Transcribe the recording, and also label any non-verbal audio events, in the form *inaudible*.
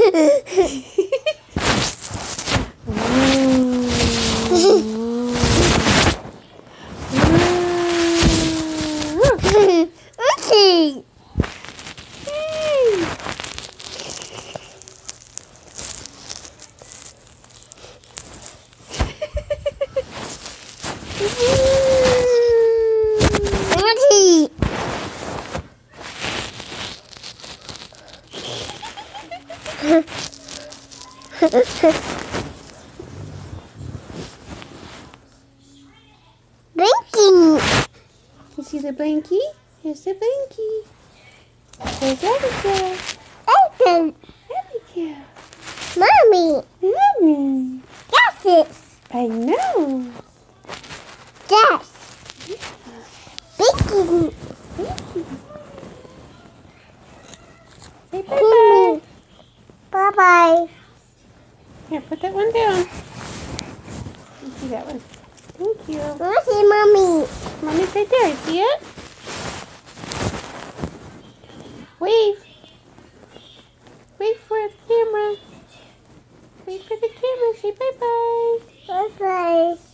Oopsie. *laughs* Mm. Blinking. You see the blankie? Here's the blankie. There's Abigail. Open. Abigail. Mommy. Mommy. Glasses. I know. Yes. Blinking. Say bye-bye. Bye. Here, put that one down. You see that one? Thank you. I see mommy. Mommy's right there. See it? Wave. Wait for the camera. Wait for the camera. Say bye-bye. bye-bye.